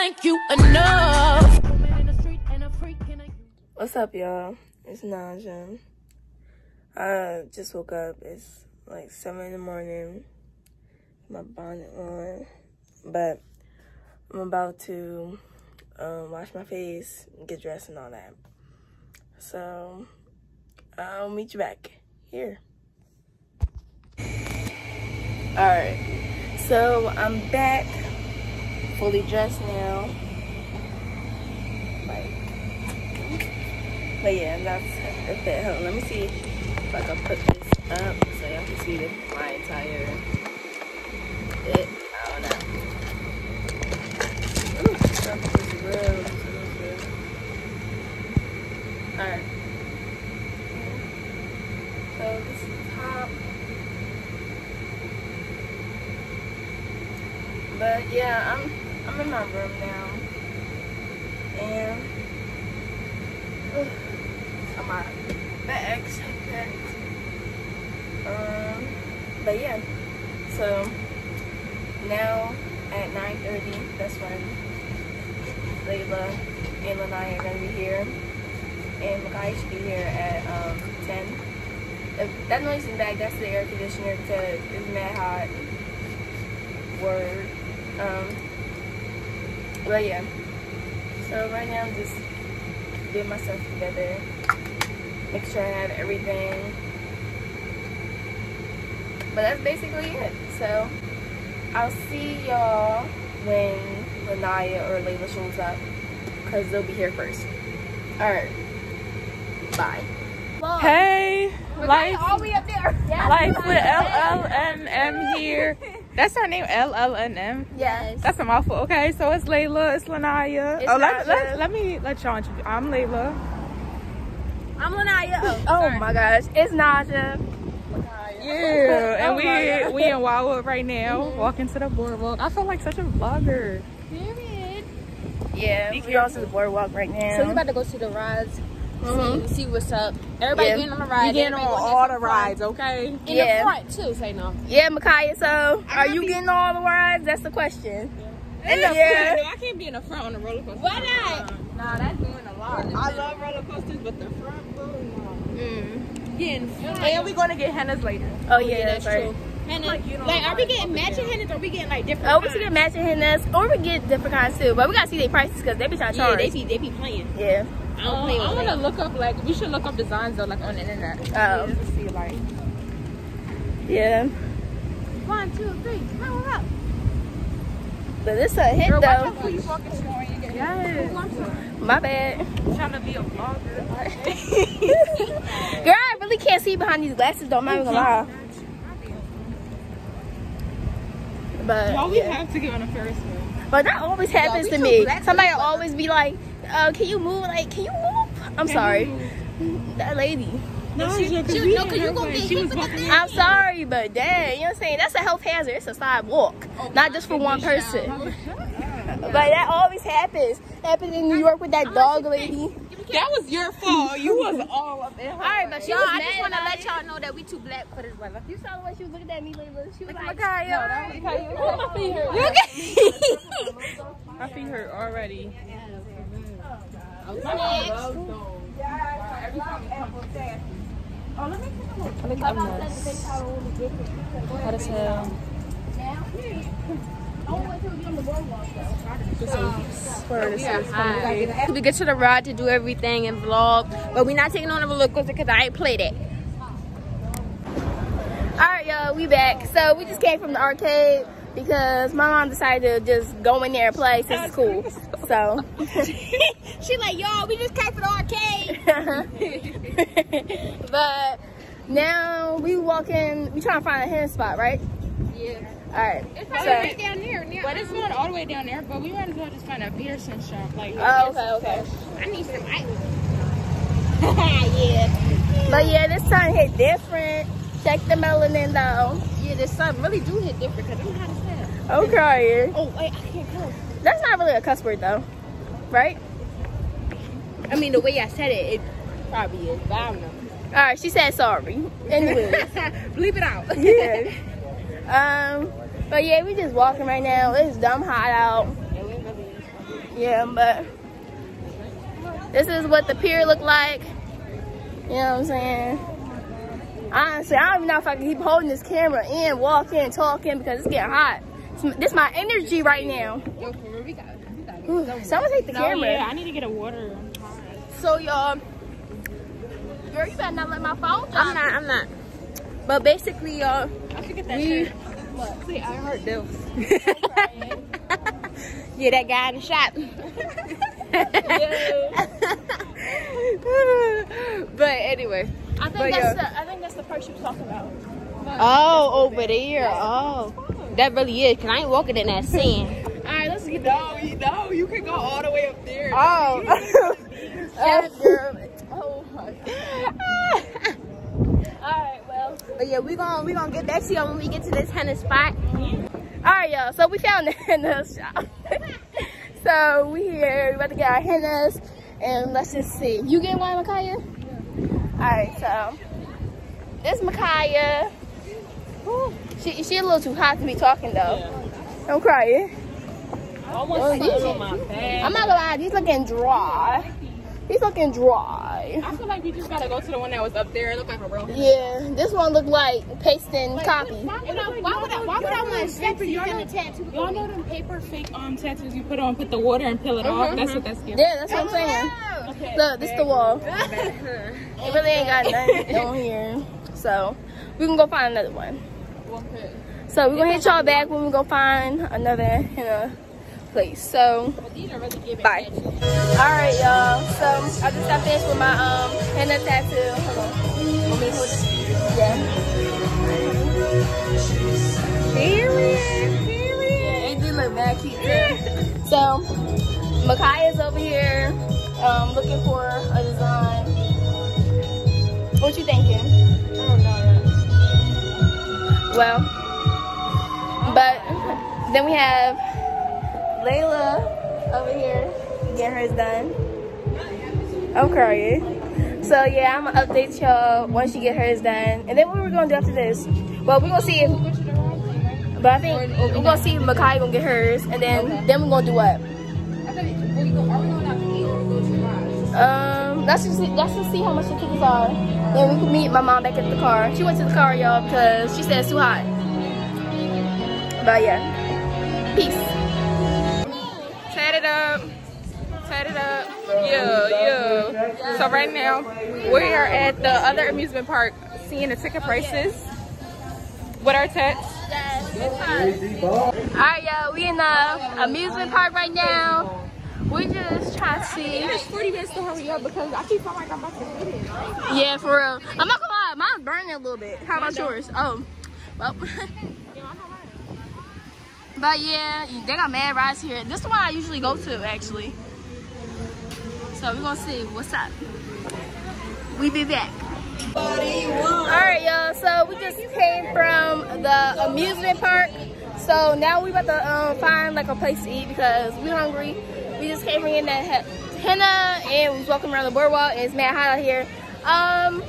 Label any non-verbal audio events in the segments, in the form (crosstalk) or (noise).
thank you enough. What's up, y'all? It's Naja. I just woke up. It's like 7 in the morning. My bonnet on. But I'm about to um, wash my face, get dressed, and all that. So I'll meet you back here. Alright, so I'm back, fully dressed now. Like, but yeah, that's on, let me see if I can put this up so y'all can see my entire it. I don't know. Ooh, is. Alright. So this is the top. Yeah, I'm I'm in my room now. And ugh, on my bags. Um but yeah. So now at 9.30, that's when Laila and Lanyah are gonna be here. And Mikayah should be here at um 10 if that noise in the back, that's the air conditioner because it's mad hot. Word. Um, but yeah. So right now I'm just getting myself together. Make sure I have everything. But that's basically it. So I'll see y'all when Lanyah or Laila shows up. Because they'll be here first. Alright. Bye. Hey, life, all the way up there. life with LLNM here. That's her name, LLNM. Yes. That's a mouthful. Okay, so it's Laila, it's Lanyah. It's oh, let, let, let me let y'all introduce. I'm Laila. I'm Lanyah. Oh, Oh my gosh. It's Naja. Yeah, and Oh we we in Wildwood right now, mm-hmm. walking to the boardwalk. I feel like such a vlogger. period. Yeah. Be We going to the boardwalk right now. So we're about to go to the rides. Mhm. See, see what's up. Everybody Yeah. getting on the We ride. getting on Everybody gonna all the some rides, okay? In Yeah. the front too. Say no. Yeah, Mikayah, so are you be- getting all the rides? That's the question. In the yeah. front. No, I can't be in the front on a roller coaster. Why not? Nah, that's doing a lot. I love roller coasters, but the front, bro, no. Mm. Getting and we're gonna get hennas later. Oh, yeah, that's, right. true. And Like, like, you know, like, are we getting up and matching hennas or we getting like different? Oh, we should kinds? get matching hennas, or we get different kinds too. But we gotta see their prices because they be trying to Yeah, they be they be playing. yeah. I don't Um, play I with want to look up like we should look up designs though like on the internet. Oh. Just see like Yeah. One, two, three. Power up. But this a hit Girl, though. out who you walking to when yes. My bad. trying to be a vlogger. (laughs) Girl, I really can't see behind these glasses though. I'm not even gonna lie. But Well, we yeah. have to get on a Ferris wheel. But that always happens we to me. Somebody will always be like, uh, "Can you move? Like, can you move?" I'm sorry, that lady. No, she, you- no, 'cause you gonna get hit was with the walking. thing. I'm sorry, but dang, you know what I'm saying? That's a health hazard. It's a sidewalk, not just for one person. But that always happens. Happened in New York with that dog lady. That was your fault. You was all up in her. All right, but Y'all, I just want to let y'all know that we too black for this weather. You saw the way she was looking at me, Laila. She was like, Mikayah. No, that was Mikayah. Oh, my feet hurt. You okay? My feet hurt already. (laughs) I think I'm nuts. Hot as hell. We get to the ride to do everything and vlog, but we're not taking on a roller coaster because I ain't played it. All right, y'all, we back. So we just came from the arcade because my mom decided to just go in there and play since it's cool. So, (laughs) She like, y'all, we just came for the arcade. (laughs) but now we walking. We trying to find a hidden spot, right? Yeah. All right. It's So, probably right down there. Near, But it's going all the way down there, but we might as well just find a Pearson shop. Like, oh, okay, okay. I need some ice. yeah. (laughs) But yeah, this sun hit different. Check the melanin though. Yeah, this sun really do hit different because I'm hot as hell. I'm crying. Oh, wait, I can't go. That's not really a cuss word though, right? I mean, the way I said it, it probably is, but I don't know. All right, she said sorry. Anyways. (laughs) (laughs) Bleep it out. yeah. (laughs) Um, but yeah, we just walking right now. It's dumb hot out. Yeah, but this is what the pier look like. You know what I'm saying? Honestly, I don't even know if I can keep holding this camera and walking, and talking because it's getting hot. It's- This my energy right now. Yo, for we got, we got Ooh, Someone take the No, camera. yeah, I need to get a water. So y'all, girl, you better not let my phone drop. I'm not. I'm not. But basically, y'all, I should get that we. shirt. See, I heard this. (laughs) yeah, that guy in the shop. (laughs) but anyway. I think But, that's yeah. the I think that's the part you was talking about. Oh, over there. Oh, that really is. Cause I ain't walking in that sand. All right, let's get No, you, no, you can go all the way up there. Oh. (laughs) girl. Oh my. God. All right, well. But yeah, we gonna we gonna get back to y'all when we get to this henna spot. All right, y'all. So we found the (laughs) henna shop. (laughs) so we here. We about to get our hennas, and let's just see. You get one, Mikayah? All right. So this Mikayah. Whew, She she a little too hot to be talking though. Don't cry. eh? Almost Oh, these- on my bag. I'm not gonna lie. These looking dry. He's looking dry. I feel like we just gotta go to the one that was up there. It looked like a real. Yeah, this one look like paste and copy. Why would I, why would I, why would I want to strap you in a tattoo? Y'all know them paper fake um tattoos you put on, put the water and peel it off. That's what that's giving. Yeah, that's what I'm saying. Okay. Look, this the wall. (laughs) It really ain't got nothing (laughs) on here. So we can go find another one. So we're gonna hit y'all back when we go find another you know, place. So really bye. Alright y'all. So I just got finished with my um henna tattoo. Hold on. Want me hold? Yeah. Period. Period. It did look mad cute too. (laughs) So, Mikayah's over here um, looking for a design. What you thinking? Well, but then we have Laila over here getting hers done. I'm crying. So yeah, I'm gonna update y'all once she get hers done. And then what we're gonna do after this? Well, we're gonna see if but I think we're gonna see if Mikayah gonna get hers, and then then we're gonna do what? Um, let's just see, let's just see how much the tickets are. Then we can meet my mom back at the car. She went to the car, y'all, because she said it's too hot. But yeah, peace. Tat it up. Tat it up. Yeah, yeah. So right now, we are at the other amusement park seeing the ticket prices with our tats. Alright, y'all, we in the amusement park right now. We just trying to see. It's 40 minutes to hurry up because I keep feeling like I'm about to hit it. Yeah, for real. I'm not gonna lie, mine's burning a little bit. How about yours? Oh, well. (laughs) but yeah, they got mad rides here. This is one I usually go to, actually. So we're gonna see what's up. We be back. Alright, y'all. So we just came from the amusement park. So now we about to um, find like a place to eat because we're hungry. We just came from getting that henna and we was walking around the boardwalk and it's mad hot out here. Um.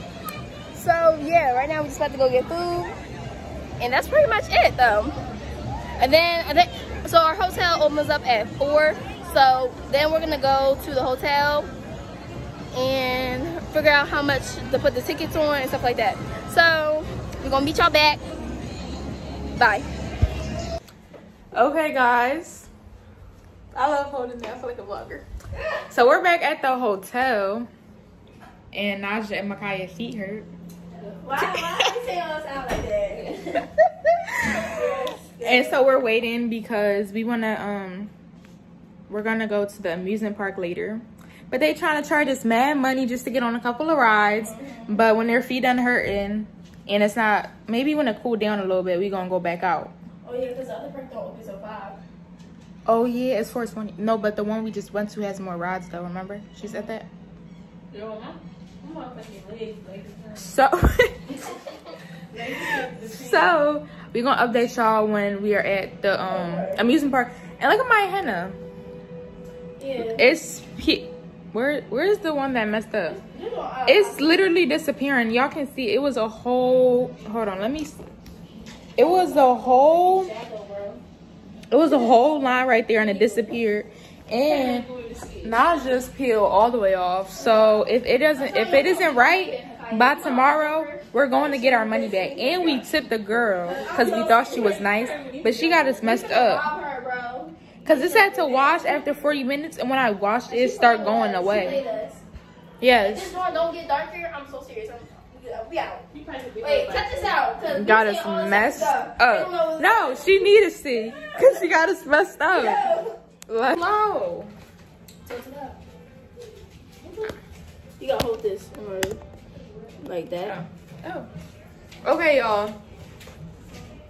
So yeah, right now we just about to go get food, and that's pretty much it though. And then, and then so our hotel opens up at four. So then we're gonna go to the hotel and figure out how much to put the tickets on and stuff like that. So we're gonna meet y'all back. Bye. Okay, guys. I love holding that. I feel like a vlogger. So we're back at the hotel, and Naja and Mikayah feet hurt. Why, why you say all sound like that? (laughs) And so we're waiting because we wanna um we're gonna go to the amusement park later. But they trying to charge us mad money just to get on a couple of rides. But when their feet done hurting and it's not maybe when it cool down a little bit, we gonna go back out. Oh yeah, because the other park don't open till five. Oh yeah, it's for twenty. No, but the one we just went to has more rides though. Remember, she said that. So, (laughs) so we're gonna update y'all when we are at the um amusement park. And look at my henna. Yeah. It's he- where where's the one that messed up? It's literally disappearing. Y'all can see it was a whole. Hold on, let me. s- It was a whole. It was a whole line right there, and it disappeared. and nauseous peel all the way off. So if it doesn't, if it isn't right by tomorrow, we're going to get our money back. And we tipped the girl because we thought she was nice, but she got us messed up. Rob her, bro. Cause this had to wash after 40 minutes, and when I washed it, it start going away. Yes. This Yes, door don't get darker. I'm so serious. I'm, we out. Wait, check this out. 'cause got us messed stuff. I don't know up. No, she needed to see, cause she got us messed up. (laughs) Like, no. Tilt it up. You gotta hold this like that. Oh. Okay, y'all.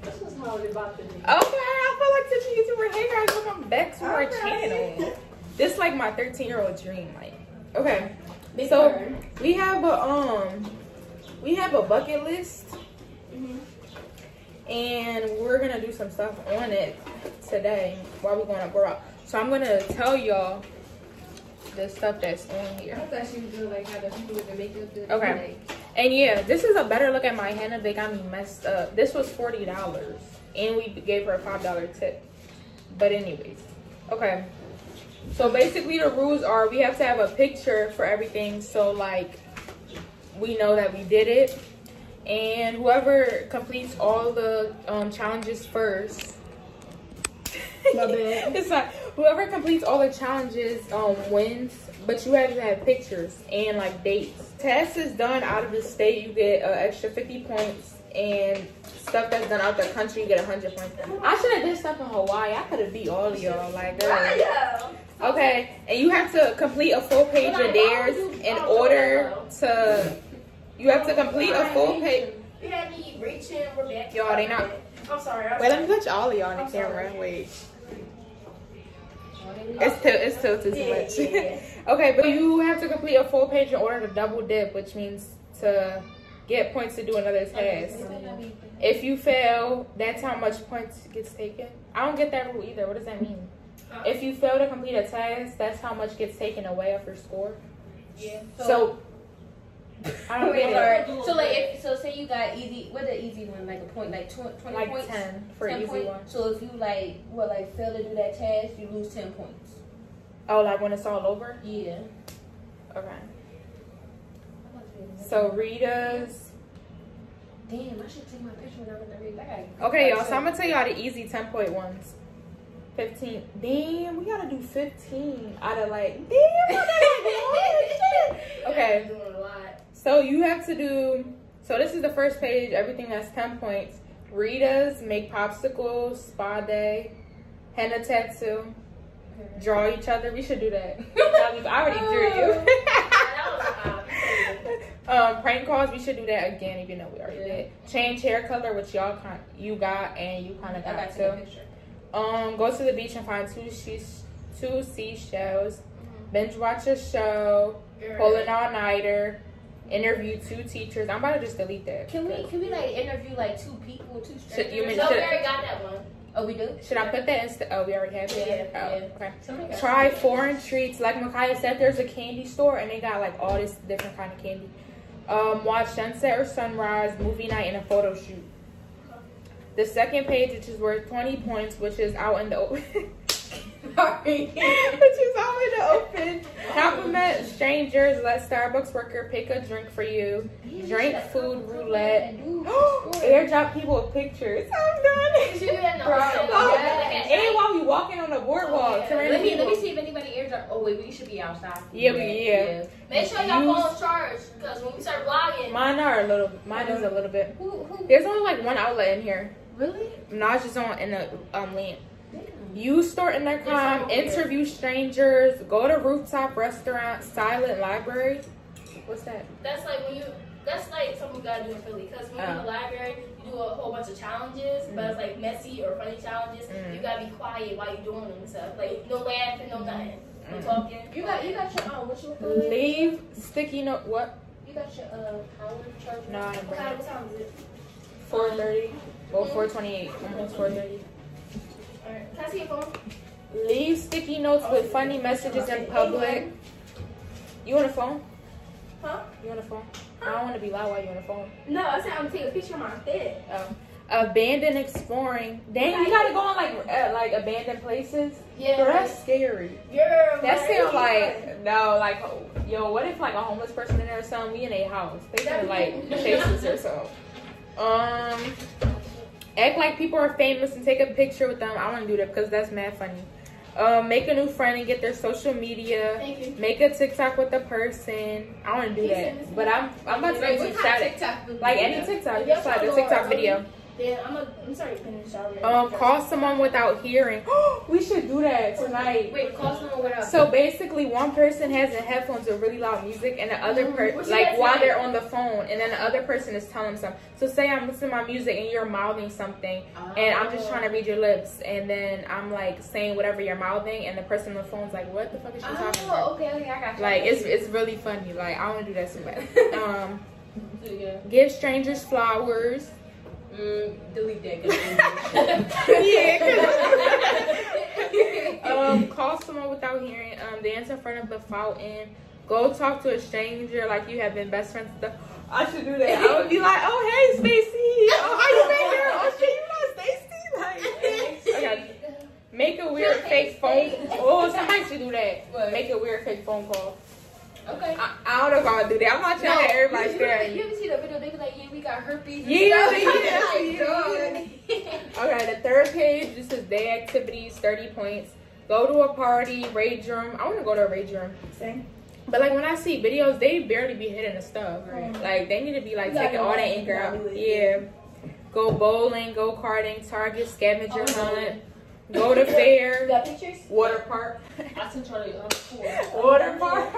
This is how it's about to be. Okay, I feel like such a YouTuber. Hey guys, welcome back to our channel. This is like my 13 year old dream. Like, okay, Big so bird. we have a um, we have a bucket list, Mhm. and we're gonna do some stuff on it today while we're going to grow up. So I'm gonna tell y'all the stuff that's on here. I thought she was doing like how the people with the makeup do. Okay. And yeah, this is a better look at my henna. They got me messed up. This was forty dollars, and we gave her a five dollar tip. But anyways, okay. So basically, the rules are we have to have a picture for everything, so like we know that we did it, and whoever completes all the um, challenges first. My bad. (laughs) it's not whoever completes all the challenges um wins, but you have to have pictures and like dates. Test is done out of the state, you get an extra 50 points, and stuff that's done out the country, you get 100 points. I should have did stuff in Hawaii. I could have beat all of y'all. Like, girl. Okay, and you have to complete a full page of theirs in order to. You have to complete a full page. You had me reaching. Y'all, they not- I'm sorry. I'm Wait, let me touch all of y'all on the camera. Wait. It's still it's tilted too Yeah, much. (laughs) okay, but you have to complete a full page in order to double dip, which means to get points to do another task. If you fail, that's how much points gets taken. I don't get that rule either. What does that mean? If you fail to complete a task, that's how much gets taken away of your score. Yeah. So, I don't get it. So like, if, so say you got easy, what the easy one? Like a point, like tw- twenty Like points. ten for 10 easy points. one. So if you like, what like fail to do that task, you lose ten points. Oh, like when it's all over. Yeah. Okay. So Rita's. Damn, I should take my picture when I'm in the read. I. Okay, y'all. So I'm gonna tell y'all the easy ten point ones. Fifteen. Damn, we gotta do fifteen out of like. Damn. we gotta do all that shit. (laughs) Okay. Doing a lot. So you have to do. So this is the first page. Everything that's ten points. Rita's make popsicles, spa day, henna tattoo, draw each other. We should do that. (laughs) I already drew you. Uh, (laughs) um, prank calls. We should do that again, even though we already did. Change hair color, which y'all kind you got and you kind of got too. Um, go to the beach and find two she's two seashells. Binge watch a show. Pull an all nighter. Interview two teachers. I'm about to just delete that. Can we can we like interview like two people, two Should strangers? you mean- So should- we already got that one. oh, we do. Should I put that instead? Oh, we already have it. Yeah, Oh, yeah. okay. Somebody Try some- foreign treats. Like Mikayah said, there's a candy store and they got like all this different kind of candy. Um, watch sunset or sunrise, movie night, and a photo shoot. The second page, which is worth 20 points, which is out in the open. (laughs) Sorry. which is out in the open. Compliment strangers. Let Starbucks worker pick a drink for you. Drink food roulette. (gasps) Airdrop people with pictures. I'm done. You should do that in the (laughs) Bro, oh, Yeah. and while we walking on the boardwalk, to random Let me let me see if anybody airdrop. Oh wait, we should be outside. Yeah, we- yeah. Make sure y'all phone's charged, because when we start vlogging, Mine are a little. Mine is a little bit. Who who There's only like one outlet in here. really? Naj is on in the um lamp. Use store intercom, There's some over interview strangers, go to rooftop restaurant, silent library. What's that? that's like when you, that's like something you gotta do in Philly, because when you're in the Oh. library, you do a whole bunch of challenges, but it's like messy or funny challenges. Mm. You gotta be quiet while you're doing them and stuff. Like, no laughing, no nothing. No Mm. talking. You got you got your um what's your phone? Leave sticky note. What? You got your uh power charger? No, I didn't What bring time, it. what time is it? Four thirty. Well, four twenty-eight. Almost four thirty. Notes with funny messages in public. You on a phone? Huh? You on a phone? I don't want to be loud while you on the phone. No, I said I'm taking a picture of my bed. Oh. Abandoned exploring. Dang, you gotta go on like uh, like abandoned places. Yeah. Girl, that's scary. Yeah, That right? sound like no, like yo, what if like a homeless person in there or something? We in a house. They could like chase us or (laughs) something. Um, act like people are famous and take a picture with them. I want to do that because that's mad funny. Um, make a new friend and get their social media. Make a TikTok with the person. I want to do that, but I'm I'm about to Wait, do what some kind of static. TikTok Like any? TikTok, just like a TikTok video. Then I'm gonna I'm sorry finish already. Um, call someone without hearing. (gasps) we should do that tonight. Wait, call someone without. So basically, one person has in headphones with really loud music, and the other Mhm. person, like while they're on the phone, and then the other person is telling something. So say I'm listening to my music and you're mouthing something, and I'm just trying to read your lips, and then I'm like saying whatever you're mouthing, and the person on the phone's like, "What the fuck is she talking about?" Oh, okay, okay, I got you. Like it's it's really funny. Like I want to do that so bad. (laughs) um, yeah. give strangers flowers. Mm, delete that. (laughs) yeah. (laughs) um, call someone without hearing. Um, dance in front of the fountain. Go talk to a stranger like you have been best friends. With the- I should do that. I would be like, oh hey, Stacy. Oh how you been here? Oh shit, you know Stacy. Like, (laughs) okay. Make a weird fake phone. Oh, somebody should do that. What? Make a weird fake phone call. okay. I, I don't know if I would do that. I'm not trying to have everybody you, stare at you, you. you ever see the video? Got herpes. and Yeah, stuff. (laughs) yeah, (laughs) Like, yeah. Okay, the third page, this is day activities, 30 points. Go to a party, rage room. I want to go to a rage room. Same. But like when I see videos, they barely be hitting the stuff. Right. Like they need to be like taking all that out anger out. Yeah. Go bowling, go karting, Target, scavenger oh, hunt, go to fair, got pictures? water park. I sent Charlie uh, on tour. Water park.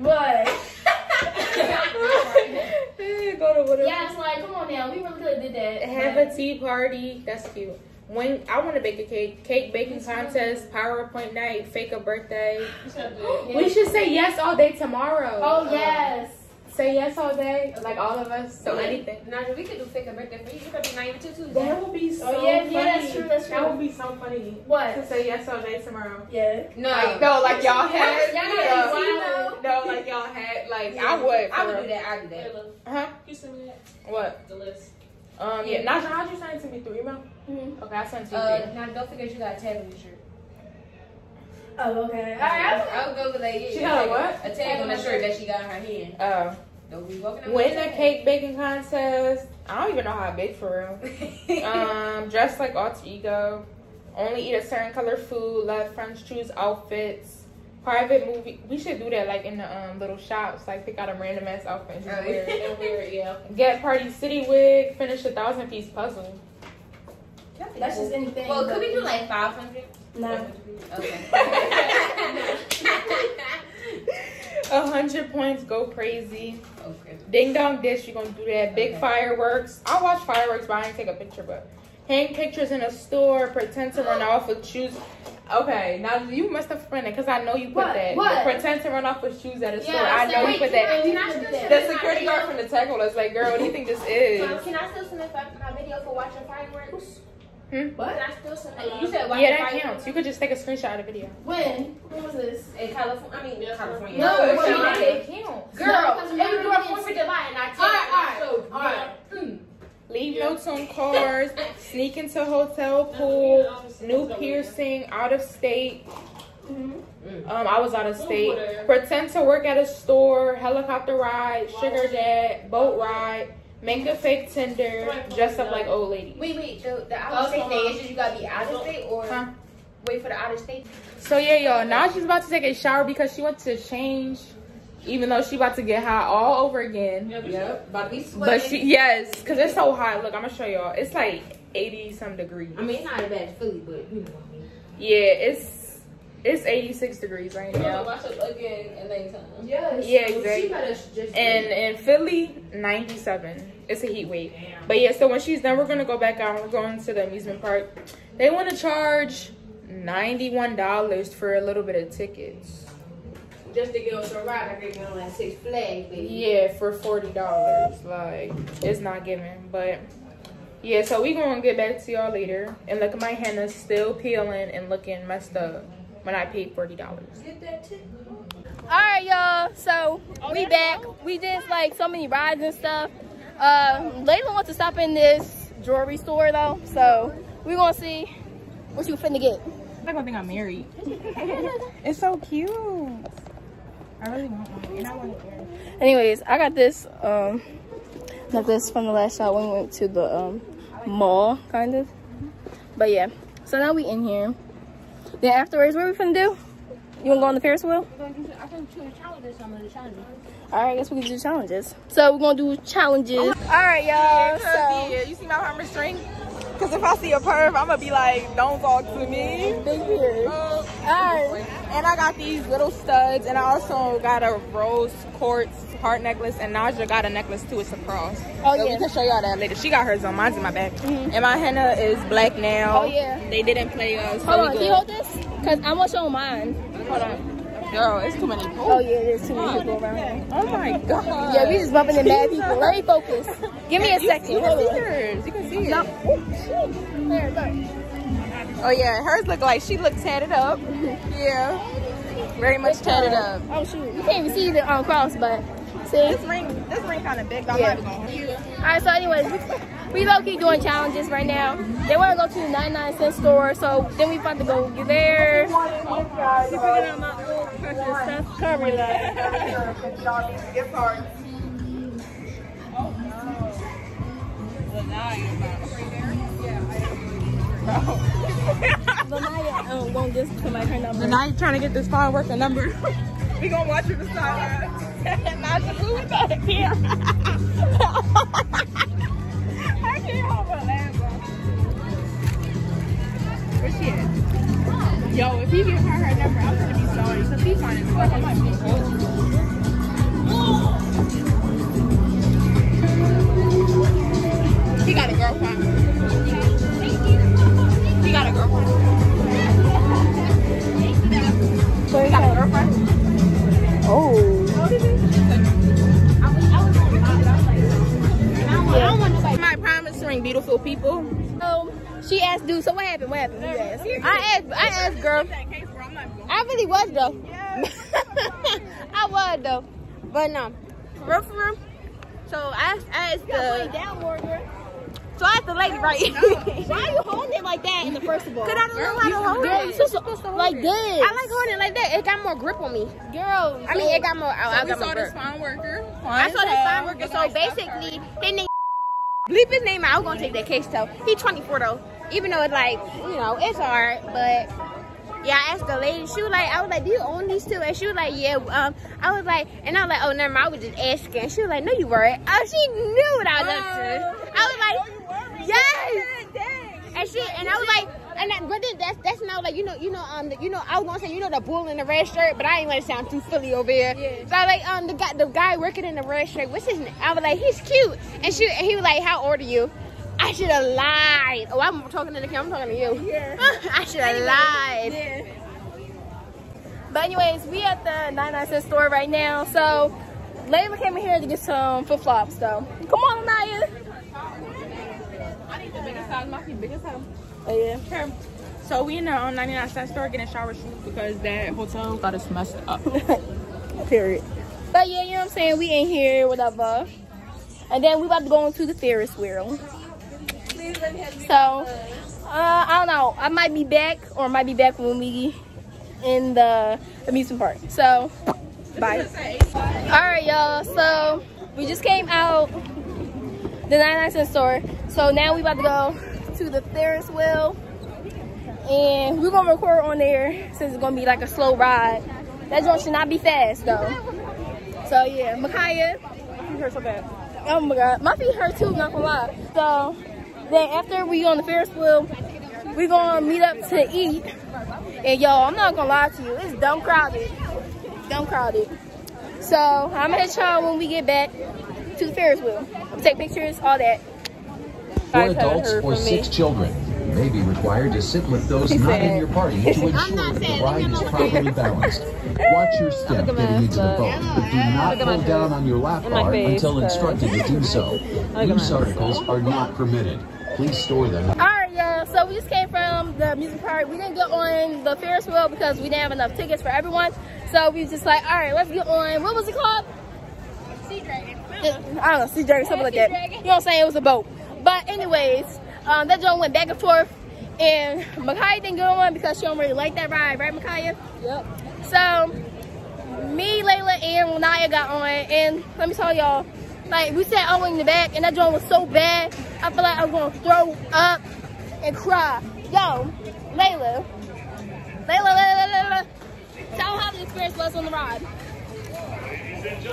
What? (laughs) (laughs) go to water Yeah, it's like, come on now. We really could have did that. Have a tea party. That's cute. When I want to bake a cake, cake baking contest, PowerPoint night, fake a birthday. (gasps) (gasps) We should say yes all day tomorrow. Oh, yes. Say yes all day, like all of us. So anything. Nigel, we could do fake a birthday for you. You could be 92 too. That would be so Oh, yeah, funny. yeah, that's true, that's That would be so funny. What? To say yes all day tomorrow. Yeah. No. Like, no, like y'all had. Y'all no, gotta be wild. no, like y'all had. Like I would. I would do that. I would do that. Uh huh. You send me that? What? The list. Um. Yeah. Naja, how'd you send it to me through email? Mhm. Okay, I sent it to you. Uh, now don't forget you got a tag on your shirt. Oh, okay. All right. I'll go with that. Yeah, She got a what? A tag on the shirt that she got in her hand. Oh. Don't be Win with a cake baking contest. I don't even know how I bake for real. (laughs) um, dress like alter ego. Only eat a certain color food. Let friends choose outfits. Private movie. We should do that like in the um little shops. Like pick out a random ass outfit and just wear it. yeah. (laughs) wear it, yeah. Get party city wig. Finish a thousand piece puzzle. That's just anything. Well, could we do like 500? (laughs) No. Okay. A hundred points. Go crazy. okay. Ding dong dish. you're gonna do that. Big Okay. fireworks. I watch fireworks, but I ain't take a picture. But hang pictures in a store. Pretend to run (gasps) off with shoes. Okay, now you must have printed because I know you put What? that. What? Pretend to run off with shoes at a store. Yeah, I know wait, you put that. I The security guard from the tech was like, "Girl, what do you think this is?" Can I still submit my video for watching fireworks? Hmm? What? Can I still submit? You said watching Yeah, that counts. You could just take a screenshot of the video. When? When was this? In California, I mean California. No, it didn't did. it counts. Girl, No, because because we were doing we Fourth of July and I told All right, you, I all showed right, all right. you. Mm. Leave notes on cars. (laughs) Sneak into hotel pool. New piercing. Out of state. Mm-hmm. Um, I was out of state. Pretend to work at a store, helicopter ride, sugar dad, boat ride, make a fake Tinder, dress up like old lady. Wait, wait. The, the out of state day is just you gotta be out of state or Huh? wait for the out of state. So yeah, y'all. Now she's about to take a shower because she went to change, even though she about to get hot all over again. Yep. About to be But she yes, cause it's so hot. Look, I'm gonna show y'all. It's like 80 some degrees. I mean, it's not as bad as Philly, but you know what I mean. Yeah, it's it's 86 degrees right now. watch it again in nighttime. Yes. Yeah, She exactly. better just. And in Philly, 97. It's a heat wave. But yeah, so when she's done, we're gonna go back out. We're going to the amusement park. They want to charge $91 for a little bit of tickets. just to get on the ride, like they get on that Six Flags, baby. Yeah, for $40. Like, it's not giving, But yeah, so we gonna get back to y'all later. And look at my henna still peeling and looking messed up when I paid $40. Get that tip. All right, y'all. So we back. We did like so many rides and stuff. Uh, Laila wants to stop in this jewelry store though. So we gonna see what you finna get. I'm not gonna think I'm married. (laughs) it's so cute. I really want one, and I want it. Anyways, I got this um necklace from the last shop when we went to the um mall, kind of. But yeah, so now we in here. Then afterwards, what are we finna do? You wanna go on the Ferris wheel? I can choose challenges. Some of the challenges. All right, I guess we can do challenges. So we're gonna do challenges. All right, y'all. So yeah, you see my armor string? Cause if I see a perv, I'm gonna be like, don't talk to me. big here. All right. And I got these little studs, and I also got a rose quartz heart necklace, and Naja got a necklace too. It's a cross. Oh, So yeah. we can show y'all that later. She got hers on. Mine's in my bag. Mm-hmm. And my henna is black now. Oh, yeah. They didn't play us. Hold we on, can you hold this? Cause I'm gonna show mine. Hold on. Girl, it's too many people. Oh yeah, there's too many people around here. Oh my god. Yeah, we just bumping into mad people. Let me focus. Give me a You- second. You can see hers. You can see it. No. Oh. There, look. Oh yeah, hers look like she looked tatted up. Yeah. Very much tatted up. Oh shoot, you can't even see the um, cross, but see. This ring, this ring kind of big. I'm Yeah. not gonna. All right, so anyways, we low key doing challenges right now. They want to go to the 99 cent store, so then we about to go there. Cover that. Lanyah um, won't give somebody her number. And trying to get this fine working number. (laughs) we gonna watch you decide. Not the who with that here. (laughs) Yo, if he give her her number, I'm gonna be sorry. Cause He got a girlfriend. He got a girlfriend. My beautiful people. So she asked, dude, so what happened? What happened? Asked. I asked, I asked, girl. I really was though. (laughs) I was though. But no, for real, for real. So I asked, I asked the. down more, girl. So I asked the lady, right? Why are you holding it like that in the first of all? Cause I don't know how to hold it. you supposed to like this. I like holding it like that. It got more grip on me. Girl, I mean, it got more. I, I we got saw more this grip. fine worker. I saw this fine worker. So basically, name. Bleep his name out. I was gonna take that case though. He 24 though. Even though it's like, you know, it's hard, but yeah, I asked the lady. She was like, I was like, do you own these two? And she was like, yeah. Um, I was like, and I was like, oh, never mind. I was just asking. And she was like, no, you weren't. Oh, she knew what I was up to. I was like, yes. And she and I was like, and that, but then that's that's not like you know you know um the, you know I was gonna say you know the bull in the red shirt, but I ain't want to sound too silly over here. Yeah. So I like um the guy the guy working in the red shirt, what's his name? I was like he's cute, and she and he was like how old are you? I should have lied. Oh, I'm talking to the camera. I'm talking to you. Yeah. (laughs) I should have lied. Yeah. But anyways, we at the 99 cent store right now. So Laila came in here to get some flip flops though. Come on, Anaya. I need the biggest size. My feet biggest size. Oh yeah. Okay. So we in the um, 99 cent store getting shower shoes because that hotel got us messed up. (laughs) Period. But yeah, you know what I'm saying? We in here, whatever. And then we about to go into the Ferris wheel. So, uh, I don't know. I might be back or might be back when we in the amusement park. So, bye. Alright, y'all. So, we just came out the 99 cent store. So now we about to go to the Ferris wheel. And we're gonna record on there since it's gonna be like a slow ride. That joint should not be fast though. So yeah, Mikayah. You hurt so bad. Oh my god, my feet hurt too, not gonna lie. So then after we on the Ferris wheel, we're gonna meet up to eat. And y'all, I'm not gonna lie to you, it's dumb crowded. Dumb crowded. So I'm gonna hit y'all when we get back to the Ferris wheel. Take pictures, all that. Four adults or from me. six children may be required to sit with those He not said- in your party to (laughs) ensure that the ride is properly balanced. Watch your step getting into the boat, but do not pull down on your lap bar until instructed to do so. (laughs) Loose articles are not permitted. Please store them All right, y'all. So we just came from the music park. We didn't get on the Ferris wheel because we didn't have enough tickets for everyone. So we was just like, all right, let's get on. What was it called? Sea Dragon. I don't know, Sea Dragon, something like that. You know what I'm saying? It was a boat. But anyways, um, that joint went back and forth, and Mikayah didn't go on because she don't really like that ride, right, Mikayah? Yep. So me, Laila, and Lanyah got on, and let me tell y'all, like we sat all in the back, and that joint was so bad, I feel like I was gonna throw up and cry. Yo, Laila, Laila, Laila, Laila, tell how the experience was on the ride.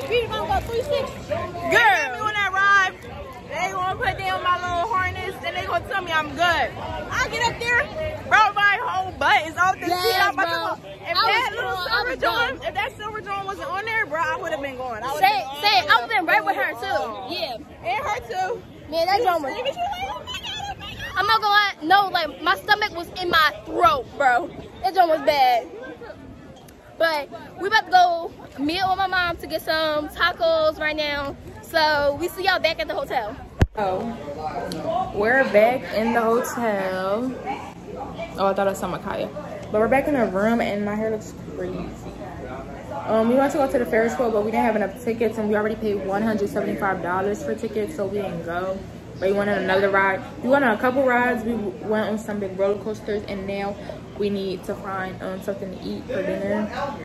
We gonna go 360. Girl, me on that ride. They gonna put down my little harness and they gonna tell me I'm good. I get up there, bro, my whole butt is off the Yes, seat. I'm about bro. to go. If I was that little silver joint, if that silver joint wasn't on there, bro, I would have been going. I Say, been say, I would've been right with her too. Oh. Yeah. And her too. Man, that joint oh was. Oh I'm not gonna lie, no, like my stomach was in my throat, bro. That joint was bad. But we about to go meet with my mom to get some tacos right now. So we see y'all back at the hotel. Oh, we're back in the hotel. Oh, I thought I saw Mikayah. But we're back in the room and my hair looks crazy. Um, we wanted to go to the Ferris wheel, but we didn't have enough tickets and we already paid $175 for tickets, so we didn't go. But we went on another ride. We went on a couple rides. We went on some big roller coasters and now we need to find um, something to eat for dinner.